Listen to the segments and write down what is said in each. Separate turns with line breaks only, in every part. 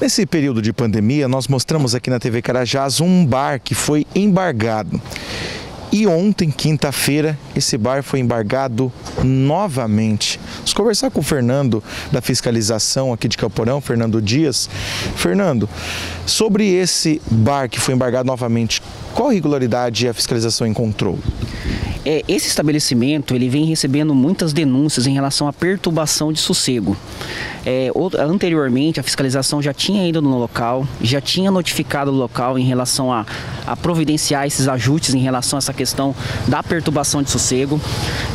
Nesse período de pandemia, nós mostramos aqui na TV Carajás um bar que foi embargado. E ontem, quinta-feira, esse bar foi embargado novamente. Vamos conversar com o Fernando da fiscalização aqui de Camporão, Fernando Dias. Fernando, sobre esse bar que foi embargado novamente, qual regularidade a fiscalização encontrou?
É, esse estabelecimento ele vem recebendo muitas denúncias em relação à perturbação de sossego. É, anteriormente, a fiscalização já tinha ido no local, já tinha notificado o local em relação a, a providenciar esses ajustes em relação a essa questão da perturbação de sossego.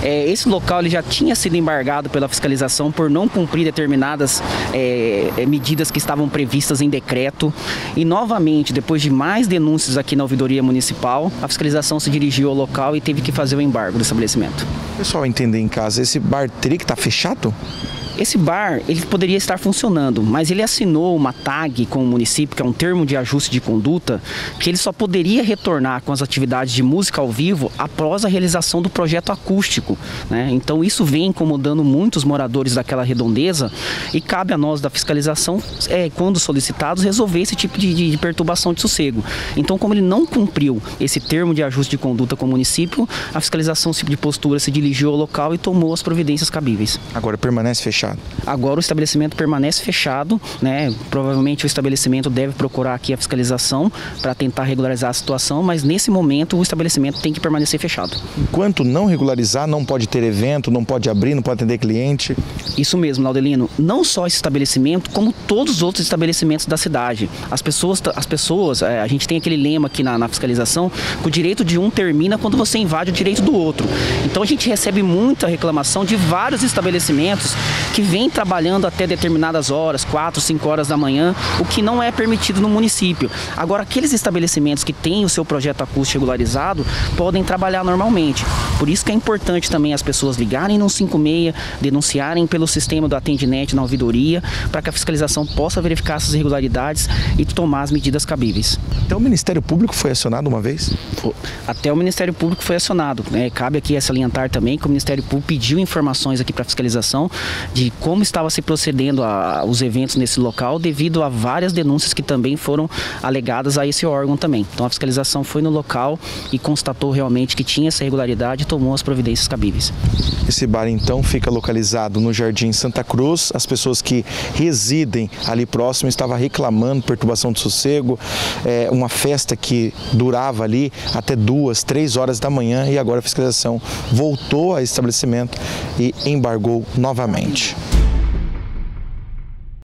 É, esse local ele já tinha sido embargado pela fiscalização por não cumprir determinadas é, é medidas que estavam previstas em decreto. E novamente, depois de mais denúncias aqui na ouvidoria municipal, a fiscalização se dirigiu ao local e teve que fazer o embargo do estabelecimento.
Pessoal, entender em casa, esse bar que estar fechado?
Esse bar, ele poderia estar funcionando, mas ele assinou uma tag com o município, que é um termo de ajuste de conduta, que ele só poderia retornar com as atividades de música ao vivo após a realização do projeto acústico. Né? Então isso vem incomodando muitos moradores daquela redondeza e cabe a nós da fiscalização, é, quando solicitados, resolver esse tipo de, de perturbação de sossego. Então, como ele não cumpriu esse termo de ajuste de conduta com o município, a fiscalização de postura se dirigiu ao local e tomou as providências cabíveis.
Agora permanece fechado fechado.
Agora o estabelecimento permanece fechado, né? Provavelmente o estabelecimento deve procurar aqui a fiscalização para tentar regularizar a situação, mas nesse momento o estabelecimento tem que permanecer fechado.
Enquanto não regularizar, não pode ter evento, não pode abrir, não pode atender cliente.
Isso mesmo, Laudelino. Não só esse estabelecimento, como todos os outros estabelecimentos da cidade. As pessoas, as pessoas, é, a gente tem aquele lema aqui na, na fiscalização, que o direito de um termina quando você invade o direito do outro. Então a gente recebe muita reclamação de vários estabelecimentos que vem trabalhando até determinadas horas, 4, 5 horas da manhã, o que não é permitido no município. Agora, aqueles estabelecimentos que têm o seu projeto acústico regularizado podem trabalhar normalmente. Por isso que é importante também as pessoas ligarem no 56, denunciarem pelo sistema do Atendinet na ouvidoria, para que a fiscalização possa verificar essas irregularidades e tomar as medidas cabíveis.
Até o Ministério Público foi acionado uma vez?
Até o Ministério Público foi acionado. Né? Cabe aqui salientar também que o Ministério Público pediu informações aqui para fiscalização de de como estava se procedendo a, os eventos nesse local, devido a várias denúncias que também foram alegadas a esse órgão também. Então a fiscalização foi no local e constatou realmente que tinha essa irregularidade e tomou as providências cabíveis.
Esse bar então fica localizado no Jardim Santa Cruz. As pessoas que residem ali próximo estavam reclamando perturbação de sossego, é, uma festa que durava ali até duas, três horas da manhã e agora a fiscalização voltou ao estabelecimento e embargou novamente. much.